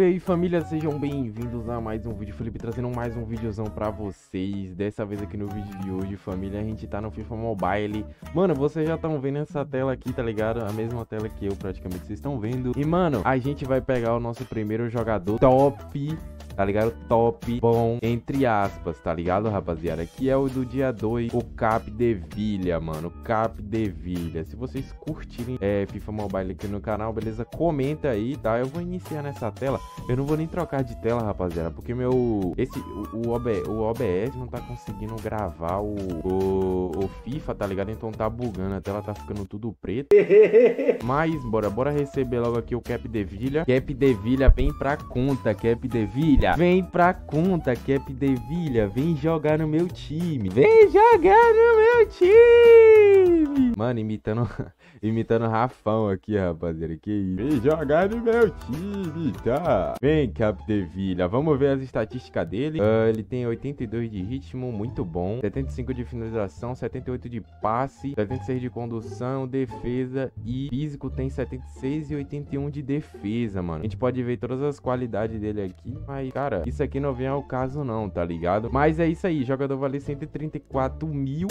Salve aí família, sejam bem-vindos a mais um vídeo, Felipe trazendo mais um videozão pra vocês. Dessa vez aqui no vídeo de hoje, família, a gente tá no FIFA Mobile. Mano, vocês já estão vendo essa tela aqui, tá ligado? A mesma tela que eu praticamente, vocês estão vendo. E mano, a gente vai pegar o nosso primeiro jogador top tá ligado? Top, bom, entre aspas, tá ligado, rapaziada? Que é o do dia 2, o Cap de Vilha, mano. Cap de Vilha. Se vocês curtirem é, FIFA Mobile aqui no canal, beleza? Comenta aí, tá? Eu vou iniciar nessa tela. Eu não vou nem trocar de tela, rapaziada, porque meu... Esse, o, o, OBS, o OBS não tá conseguindo gravar o, o, o FIFA, tá ligado? Então tá bugando, a tela tá ficando tudo preto. Mas, bora, bora receber logo aqui o Cap de Vilha. Cap de Vilha, vem pra conta, Cap de Vilha. Vem pra conta, Cap Devilha. Vem jogar no meu time. Vem jogar no meu time. Mano, imitando, imitando Rafão aqui, rapaziada. Que isso. Vem jogar no meu time, tá? Vem, Cap Devilha. Vamos ver as estatísticas dele. Uh, ele tem 82 de ritmo, muito bom. 75 de finalização, 78 de passe, 76 de condução, defesa e físico tem 76 e 81 de defesa, mano. A gente pode ver todas as qualidades dele aqui, mas cara, isso aqui não vem ao caso não, tá ligado? Mas é isso aí, jogador vale 134 mil.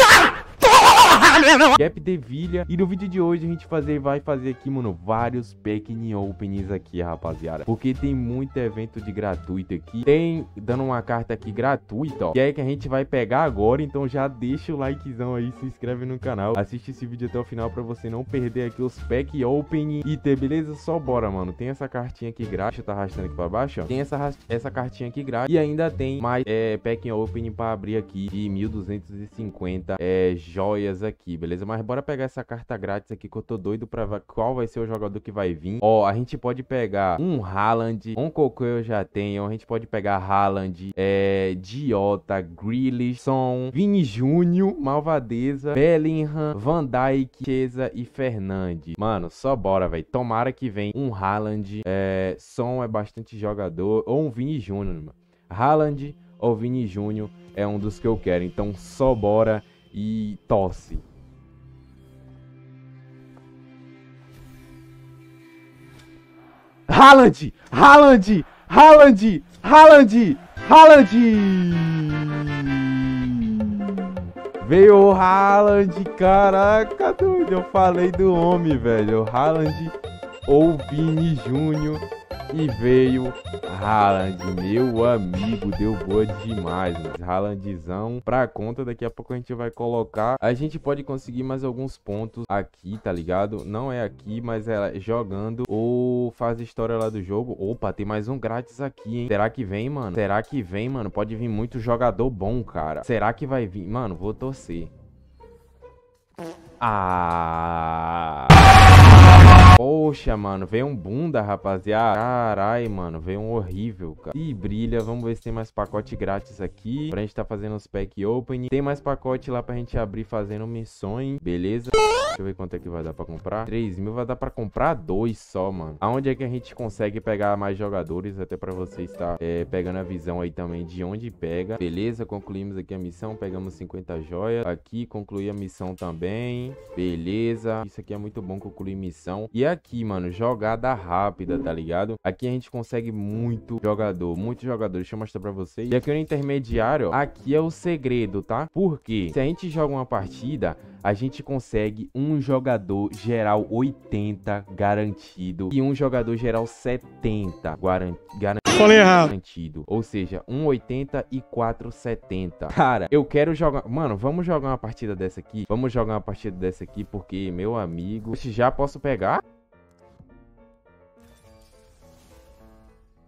Gap de Vilha. E no vídeo de hoje a gente fazer, vai fazer aqui, mano, vários packing openings aqui, rapaziada. Porque tem muito evento de gratuito aqui. Tem dando uma carta aqui gratuita, ó. Que é que a gente vai pegar agora. Então já deixa o likezão aí, se inscreve no canal. Assiste esse vídeo até o final pra você não perder aqui os pack opening e beleza? Só bora, mano. Tem essa cartinha aqui grátis, tá arrastando aqui pra baixo, ó. Tem essa, essa cartinha aqui grátis. E ainda tem mais é, pack opening pra abrir aqui de 1250 é, joias aqui, beleza? Mas bora pegar essa carta grátis aqui que eu tô doido pra ver qual vai ser o jogador que vai vir. Ó, a gente pode pegar um Haaland, um Cocô eu já tenho, a gente pode pegar Haaland, é, Diota, Grealish, Son, Vini Júnior, Malvadeza, Bellingham, Van Dijk, Chesa e Fernandes. Mano, só bora, velho. Tomara que venha um Haaland, é, Son é bastante jogador, ou um Vini Júnior, mano. Haaland ou Vini Júnior é um dos que eu quero, então só bora e tosse. Haaland! Haaland! Haaland! Haaland! Haaland! Veio o Haaland, caraca, doido. Eu falei do homem, velho. Haaland ou Vini Júnior e veio Haaland, meu amigo, deu boa demais. Haalandzão pra conta, daqui a pouco a gente vai colocar. A gente pode conseguir mais alguns pontos aqui, tá ligado? Não é aqui, mas é jogando ou faz história lá do jogo. Opa, tem mais um grátis aqui, hein? Será que vem, mano? Será que vem, mano? Pode vir muito jogador bom, cara. Será que vai vir? Mano, vou torcer. Ah... Poxa, mano, veio um bunda, rapaziada. Carai, mano, veio um horrível, cara. E brilha, vamos ver se tem mais pacote grátis aqui. Pra gente tá fazendo os pack open. Tem mais pacote lá pra gente abrir fazendo missões, beleza? Deixa eu ver quanto é que vai dar pra comprar. 3 mil vai dar pra comprar dois só, mano. Aonde é que a gente consegue pegar mais jogadores? Até pra você estar é, pegando a visão aí também de onde pega. Beleza, concluímos aqui a missão. Pegamos 50 joias. Aqui, concluí a missão também. Beleza. Isso aqui é muito bom, concluir missão. E aqui, mano, jogada rápida, tá ligado? Aqui a gente consegue muito jogador, muito jogador. Deixa eu mostrar pra vocês. E aqui no intermediário, aqui é o segredo, tá? Porque se a gente joga uma partida, a gente consegue um jogador geral 80 garantido e um jogador geral 70 garantido. Falei errado. Garantido. Ou seja, um 80 e 470. Cara, eu quero jogar... Mano, vamos jogar uma partida dessa aqui? Vamos jogar uma partida dessa aqui porque, meu amigo... Já posso pegar?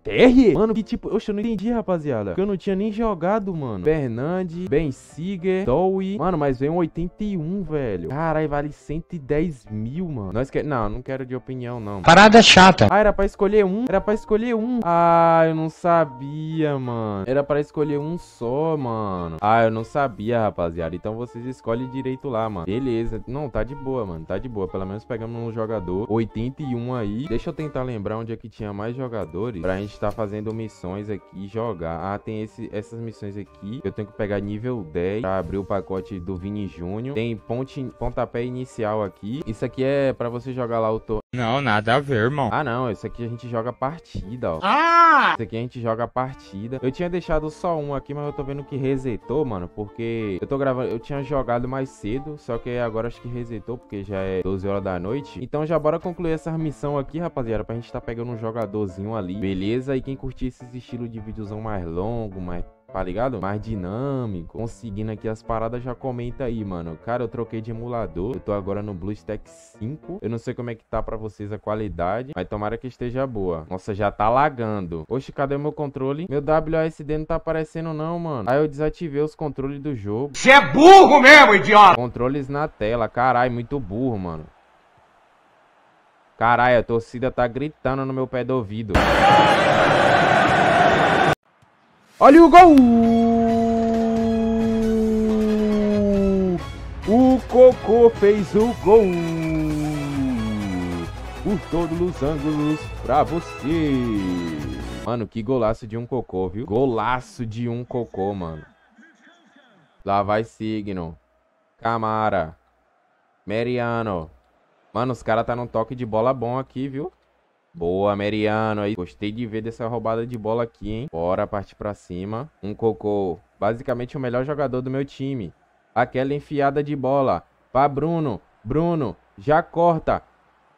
TR? Mano, que tipo, oxe, eu não entendi, rapaziada. Porque eu não tinha nem jogado, mano. Fernandes, Ben Seeger, Dowie. Mano, mas veio um 81, velho. Caralho, vale 110 mil, mano. Nós quer... Não, não quero de opinião, não. Parada chata. Ah, era pra escolher um? Era pra escolher um. Ah, eu não sabia, mano. Era pra escolher um só, mano. Ah, eu não sabia, rapaziada. Então vocês escolhem direito lá, mano. Beleza. Não, tá de boa, mano. Tá de boa. Pelo menos pegamos um jogador. 81 aí. Deixa eu tentar lembrar onde é que tinha mais jogadores. Pra gente gente tá fazendo missões aqui, jogar. Ah, tem esse, essas missões aqui. Eu tenho que pegar nível 10 pra abrir o pacote do Vini Júnior. Tem ponte, pontapé inicial aqui. Isso aqui é pra você jogar lá o, Não, nada a ver, irmão. Ah, não, isso aqui a gente joga partida, ó. Ah! Isso aqui a gente joga partida. Eu tinha deixado só um aqui, mas eu tô vendo que resetou, mano, porque eu tô gravando, eu tinha jogado mais cedo, só que agora acho que resetou, porque já é 12 horas da noite. Então já bora concluir essa missão aqui, rapaziada, pra gente tá pegando um jogadorzinho ali, beleza? E quem curtir esses estilos de videozão mais longo, mais tá ligado? Mais dinâmico, conseguindo aqui as paradas, já comenta aí, mano. Cara, eu troquei de emulador, eu tô agora no BlueStack 5. Eu não sei como é que tá pra vocês a qualidade, mas tomara que esteja boa. Nossa, já tá lagando. Oxe, cadê meu controle? Meu WASD não tá aparecendo não, mano. Aí eu desativei os controles do jogo. Você é burro mesmo, idiota! Controles na tela, caralho, muito burro, mano. Caralho, a torcida tá gritando no meu pé do ouvido. Olha o gol! O Cocô fez o gol! Por todos os ângulos pra você! Mano, que golaço de um cocô, viu? Golaço de um cocô, mano. Lá vai Signo. Camara. Meriano. Mano, os caras tá num toque de bola bom aqui, viu? Boa, Meriano aí. Gostei de ver dessa roubada de bola aqui, hein? Bora partir pra cima. Um cocô. Basicamente o melhor jogador do meu time. Aquela enfiada de bola. Pra Bruno. Bruno. Já corta.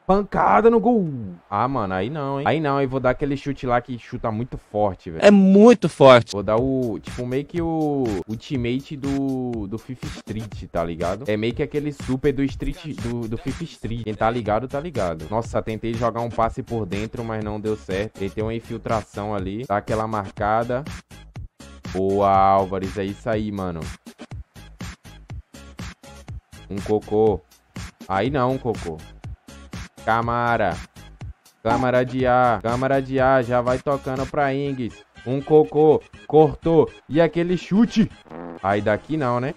Pancada no gol. Ah, mano, aí não, hein? Aí não, aí vou dar aquele chute lá que chuta muito forte, velho. É muito forte. Vou dar o, tipo, meio que o ultimate do, do Fifth Street, tá ligado? É meio que aquele super do Street, do, do Fifth Street. Quem tá ligado, tá ligado. Nossa, tentei jogar um passe por dentro, mas não deu certo. Tentei uma infiltração ali, tá aquela marcada. Boa, Álvares, é isso aí, mano. Um cocô. Aí não, cocô. Camara. Câmara de ar. Câmara de ar. Já vai tocando pra Ings. Um cocô. Cortou. E aquele chute. Aí daqui não, né?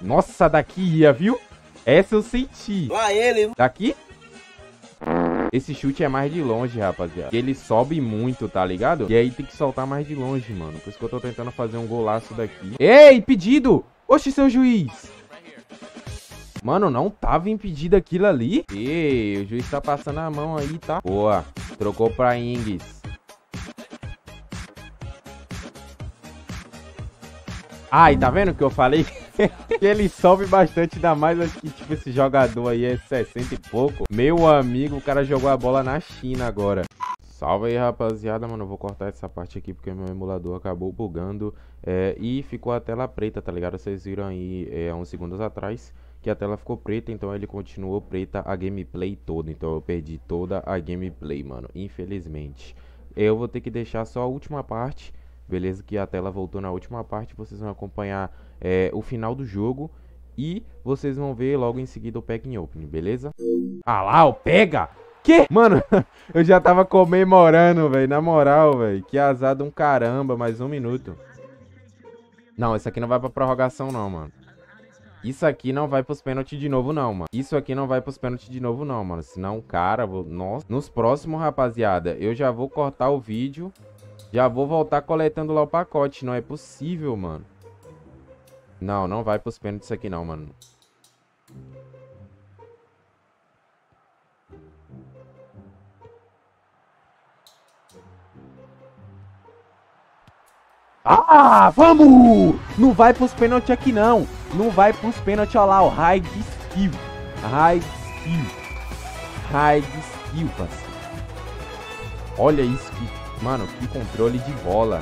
Nossa, daqui ia, viu? Essa eu senti. Lá ele. Daqui? Esse chute é mais de longe, rapaziada. Ele sobe muito, tá ligado? E aí tem que soltar mais de longe, mano. Por isso que eu tô tentando fazer um golaço daqui. Ei, pedido! Oxe, seu juiz! Mano, não tava impedido aquilo ali. Ei, o juiz tá passando a mão aí, tá? Boa. Trocou pra Ings. Ai, tá vendo o que eu falei? que ele sobe bastante, ainda mais acho que tipo esse jogador aí é 60 e pouco. Meu amigo, o cara jogou a bola na China agora. Salve aí, rapaziada, mano, eu vou cortar essa parte aqui porque meu emulador acabou bugando é, e ficou a tela preta, tá ligado? Vocês viram aí é, uns segundos atrás que a tela ficou preta, então ele continuou preta a gameplay toda. Então eu perdi toda a gameplay, mano, infelizmente. Eu vou ter que deixar só a última parte, beleza? Que a tela voltou na última parte, vocês vão acompanhar é, o final do jogo. E vocês vão ver logo em seguida o Packing Open, beleza? Ah lá, o pega! Que? Mano, eu já tava comemorando, velho. Na moral, velho. Que azar de um caramba. Mais um minuto. Não, esse aqui não vai pra prorrogação, não, mano. Isso aqui não vai pros pênaltis de novo, não, mano. Isso aqui não vai pros pênaltis de novo, não, mano. Senão, cara, vou... nossa. Nos próximos, rapaziada, eu já vou cortar o vídeo. Já vou voltar coletando lá o pacote. Não é possível, mano. Não, não vai pros pênaltis aqui, não, mano. Ah, vamos! Não vai pros pênaltis aqui, não. Não vai pros pênaltis, olha lá, o high skill. High skill. High skill, parceiro. Olha isso que... Mano, que controle de bola.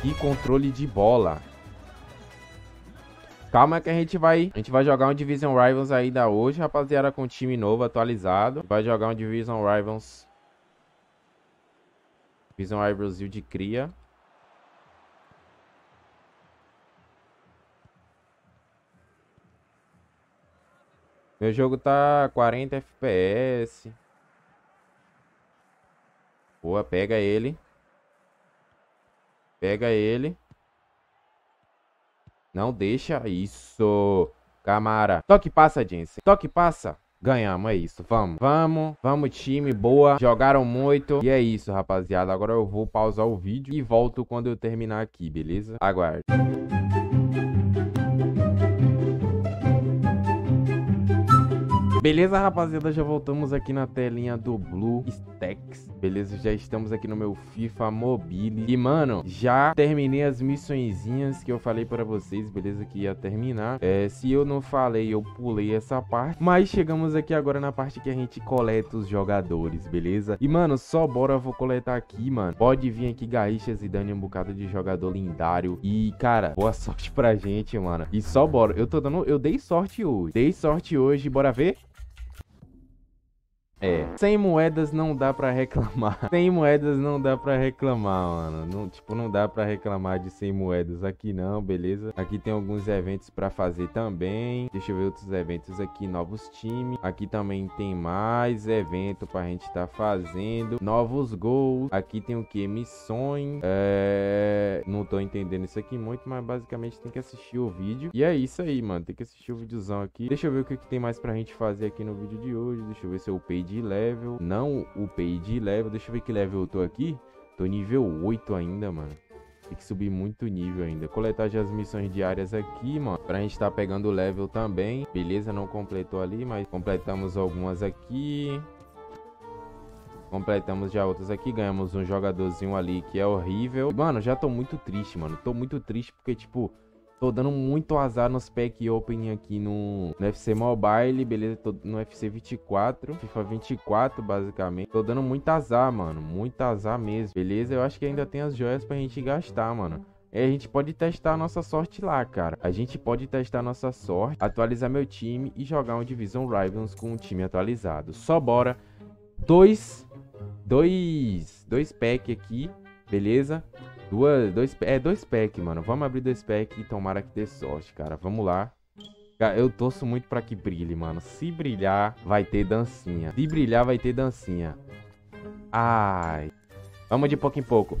Que controle de bola. Calma que a gente vai... A gente vai jogar um Division Rivals ainda hoje, rapaziada, com time novo, atualizado. Vai jogar um Division Rivals... Division Rivals de cria. Meu jogo tá 40 FPS. Boa, pega ele. Pega ele. Não deixa. Isso. Camara. Toque passa, Jensen. Toque passa. Ganhamos, é isso. Vamos. Vamos. Vamos, time. Boa. Jogaram muito. E é isso, rapaziada. Agora eu vou pausar o vídeo e volto quando eu terminar aqui, beleza? Aguarde. Beleza, rapaziada, já voltamos aqui na telinha do Blue Stacks. Beleza, já estamos aqui no meu FIFA Mobile. E, mano, já terminei as missõezinhas que eu falei para vocês, beleza, que ia terminar. É, se eu não falei, eu pulei essa parte. Mas chegamos aqui agora na parte que a gente coleta os jogadores, beleza? E, mano, só bora, eu vou coletar aqui, mano. Pode vir aqui Garrixas e Dani um bocado de jogador lendário. E, cara, boa sorte pra gente, mano. E só bora. Eu tô dando... Eu dei sorte hoje. Dei sorte hoje. Bora ver? É. Sem moedas não dá pra reclamar. Sem moedas não dá pra reclamar, mano. Não, tipo, não dá pra reclamar de 100 moedas aqui não, beleza? Aqui tem alguns eventos pra fazer também. Deixa eu ver outros eventos aqui, novos times. Aqui também tem mais evento pra gente tá fazendo. Novos gols. Aqui tem o que? Missões. É... Não tô entendendo isso aqui muito, mas basicamente tem que assistir o vídeo. E é isso aí, mano. Tem que assistir o videozão aqui. Deixa eu ver o que, que tem mais pra gente fazer aqui no vídeo de hoje. Deixa eu ver se eu upei level. Não upei de level. Deixa eu ver que level eu tô aqui. Tô nível 8 ainda, mano. Tem que subir muito nível ainda. Coletar já as missões diárias aqui, mano. Pra gente tá pegando level também. Beleza, não completou ali, mas completamos algumas aqui. Completamos já outras aqui. Ganhamos um jogadorzinho ali que é horrível. Mano, já tô muito triste, mano. Tô muito triste porque, tipo... Tô dando muito azar nos pack opening aqui no, no FC Mobile, beleza? Tô no FC 24, FIFA 24, basicamente. Tô dando muito azar, mano. Muito azar mesmo, beleza? Eu acho que ainda tem as joias pra gente gastar, mano. É, a gente pode testar a nossa sorte lá, cara. A gente pode testar a nossa sorte, atualizar meu time e jogar um Division Rivals com um time atualizado. Só bora. Dois... Dois... Dois pack aqui, beleza? Duas, dois, é, dois pack, mano. Vamos abrir dois pack e tomara que dê sorte, cara. Vamos lá. Eu torço muito pra que brilhe, mano. Se brilhar, vai ter dancinha. Se brilhar, vai ter dancinha. Ai. Vamos de pouco em pouco.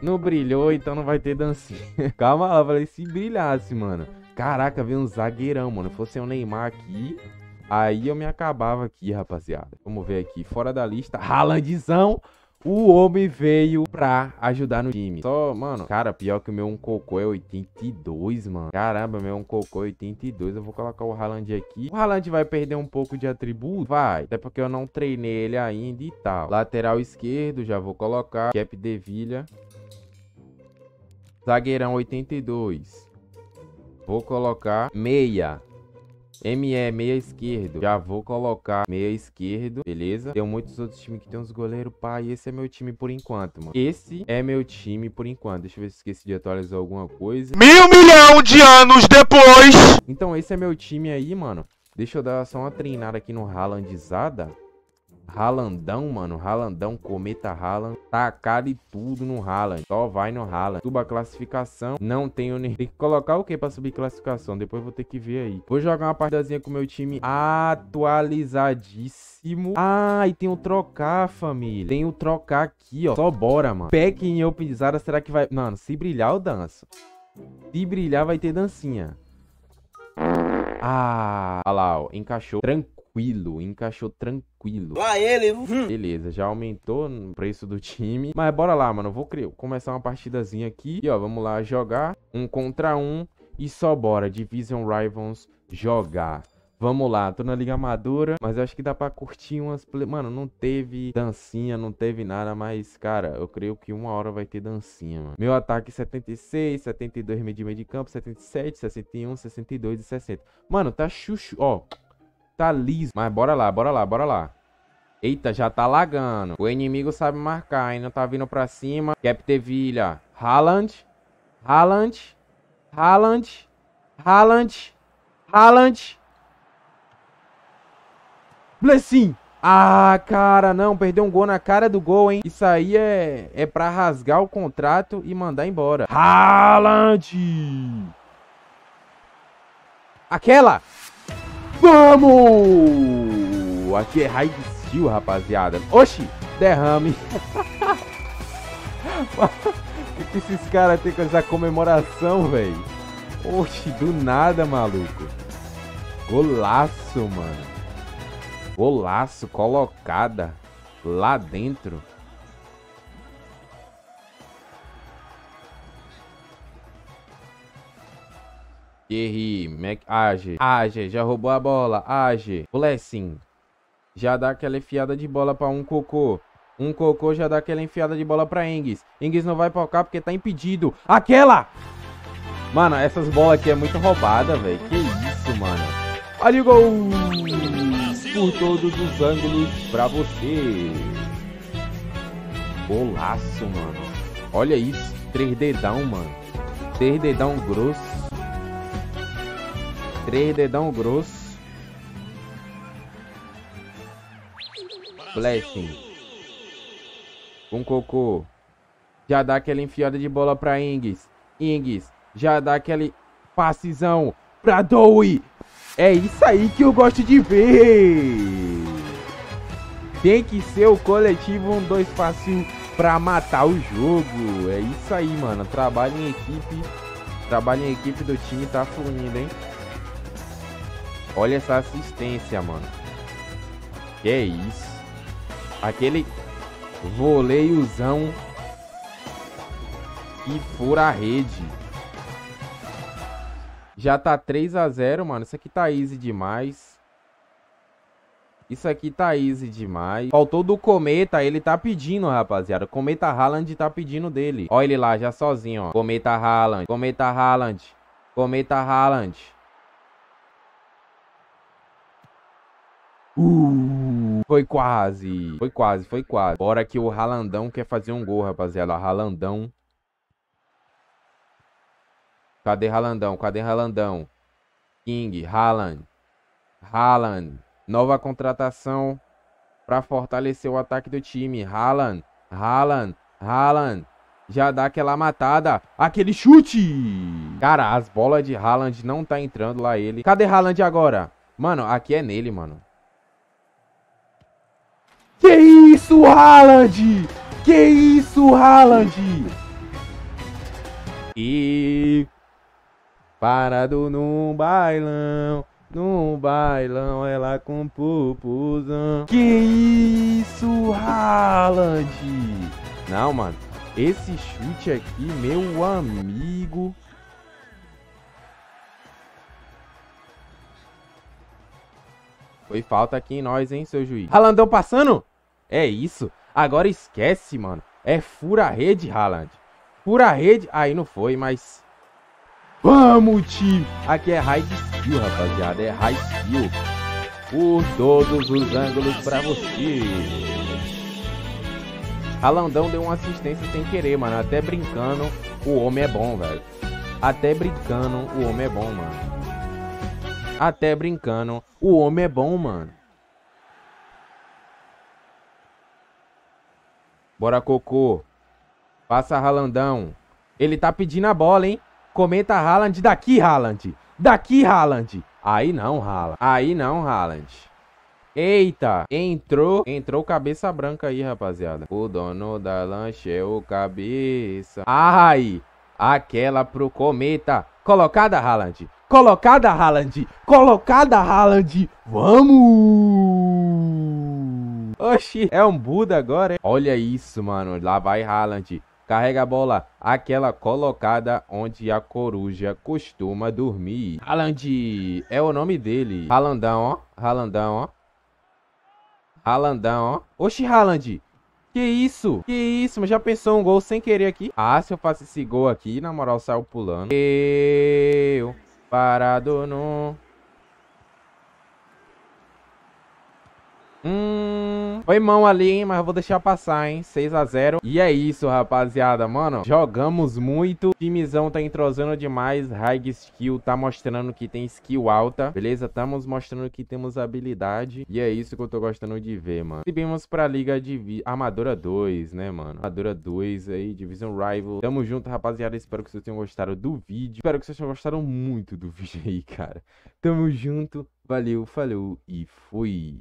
Não brilhou, então não vai ter dancinha. Calma lá, falei se brilhasse, mano. Caraca, veio um zagueirão, mano. Se fosse um Neymar aqui, aí eu me acabava aqui, rapaziada. Vamos ver aqui, fora da lista. Haalandzão. O homem veio pra ajudar no time. Só, mano, cara, pior que o meu um cocô é 82, mano. Caramba, meu um cocô é 82. Eu vou colocar o Haaland aqui. O Haaland vai perder um pouco de atributo? Vai. Até porque eu não treinei ele ainda e tal. Lateral esquerdo, já vou colocar. Cap de Vilha. Zagueirão 82. Vou colocar meia. ME, meia esquerdo. Já vou colocar meia esquerdo, beleza? Tem muitos outros times que tem uns goleiros, pá. E esse é meu time por enquanto, mano. Esse é meu time por enquanto. Deixa eu ver se esqueci de atualizar alguma coisa. Mil milhão de anos depois! Então esse é meu time aí, mano. Deixa eu dar só uma treinada aqui no Haalandizada. Haalandão, mano. Haalandão, cometa Haaland. Tacar e tudo no Haaland. Só vai no Haaland. Suba a classificação. Não tenho nem... Tem que colocar o que pra subir classificação? Depois vou ter que ver aí. Vou jogar uma partidazinha com o meu time atualizadíssimo. Ah, e tem o trocar, família. Tem o trocar aqui, ó. Só bora, mano. Pack em pisada, será que vai... Mano, se brilhar, eu danço. Se brilhar, vai ter dancinha. Ah, olha lá, ó. Encaixou. Tranquilo tranquilo, encaixou tranquilo. Lá ele. Hum. Beleza, já aumentou o preço do time. Mas bora lá, mano. vou começar uma partidazinha aqui. E ó, vamos lá jogar um contra um. E só bora, Division Rivals jogar. Vamos lá, tô na Liga Amadora, mas acho que dá pra curtir umas... Play... Mano, não teve dancinha, não teve nada, mas, cara, eu creio que uma hora vai ter dancinha, mano. Meu ataque 76, 72 meio de meio de campo, 77, 61, 62 e 60. Mano, tá chuchu... Ó, tá liso. Mas bora lá, bora lá, bora lá. Eita, já tá lagando. O inimigo sabe marcar? Não tá vindo pra cima. Capdevilha. Haaland. Haaland. Haaland. Haaland. Haaland. Blessim. Ah, cara, não. Perdeu um gol na cara do gol, hein? Isso aí é, é pra rasgar o contrato e mandar embora. Haaland. Aquela. Vamos! Aqui é High Steel, rapaziada. Oxi, derrame. O que, que esses caras têm com essa comemoração, velho? Oxi, do nada, maluco. Golaço, mano. Golaço, colocada lá dentro. Thierry, Mac, Age, Age, já roubou a bola, Age, Blessing, já dá aquela enfiada de bola pra um cocô. Um cocô já dá aquela enfiada de bola pra Engues. Engues não vai focar porque tá impedido. Aquela! Mano, essas bolas aqui é muito roubada, velho. Que isso, mano. Olha o gol! Por todos os ângulos pra você. Golaço, mano. Olha isso. Três dedão, mano. Três dedão grosso. Três dedão grosso. Blessing. Com cocô. Já dá aquela enfiada de bola pra Ings. Ings. Já dá aquele passezão pra Dowie. É isso aí que eu gosto de ver. Tem que ser o coletivo um dois fácil pra matar o jogo. É isso aí, mano. Trabalho em equipe. Trabalho em equipe do time tá fluindo, hein? Olha essa assistência, mano. Que é isso. Aquele voleiozão que fura a rede. Já tá 3 a 0 mano. Isso aqui tá easy demais. Isso aqui tá easy demais. Faltou do Cometa, ele tá pedindo, rapaziada. Cometa Haaland tá pedindo dele. Olha ele lá, já sozinho, ó. Cometa Haaland, Cometa Haaland, Cometa Haaland. Uh, foi quase. Foi quase, foi quase. Bora que o Ralandão quer fazer um gol, rapaziada. Ralandão. Cadê Ralandão? Cadê Ralandão? King, Haaland. Haaland. Nova contratação para fortalecer o ataque do time. Haaland. Haaland. Haaland. Já dá aquela matada. Aquele chute. Cara, as bolas de Haaland não tá entrando lá ele. Cadê Haaland agora? Mano, aqui é nele, mano. Que isso, Haaland? Que isso, Haaland? E parado num bailão, num bailão ela com pupuzão. Que isso, Haaland? Não, mano. Esse chute aqui, meu amigo. Foi falta aqui em nós, hein, seu juiz. Haalandão passando? É isso. Agora esquece, mano. É fura rede, Haaland. Fura rede. Aí não foi, mas... Vamos, time. Aqui é high skill, rapaziada. É high skill. Por todos os ângulos pra você. Haalandão deu uma assistência sem querer, mano. Até brincando, o homem é bom, velho. Até brincando, o homem é bom, mano. Até brincando, o homem é bom, mano. Bora, Cocô. Passa, Ralandão. Ele tá pedindo a bola, hein? Comenta Haaland daqui, Haaland. Daqui, Haaland. Aí não, Haaland. Aí não, Haaland. Eita, entrou, entrou cabeça branca aí, rapaziada. O dono da lanche é o cabeça. Ai, aquela pro Cometa. Colocada, Haaland. Colocada, Haaland. Colocada, Haaland. Vamos! Oxi, é um Buda agora, hein? Olha isso, mano. Lá vai Haaland. Carrega a bola. Aquela colocada onde a coruja costuma dormir. Haaland é o nome dele. Haalandão, ó. Haalandão, ó. Haalandão, ó. Oxi, Haaland. Que isso? Que isso? Mas já pensou um gol sem querer aqui? Ah, se eu faço esse gol aqui, na moral, saiu pulando. Eu parado no... Hum, foi mão ali, hein? Mas eu vou deixar passar, hein? 6 a 0 E é isso, rapaziada. Mano, jogamos muito. O timezão tá entrosando demais. High skill tá mostrando que tem skill alta. Beleza? Estamos mostrando que temos habilidade. E é isso que eu tô gostando de ver, mano. Subimos pra Liga de Armadura 2, né, mano? Armadura 2 aí, Division Rival. Tamo junto, rapaziada. Espero que vocês tenham gostado do vídeo. Espero que vocês tenham gostado muito do vídeo aí, cara. Tamo junto. Valeu, falou e fui.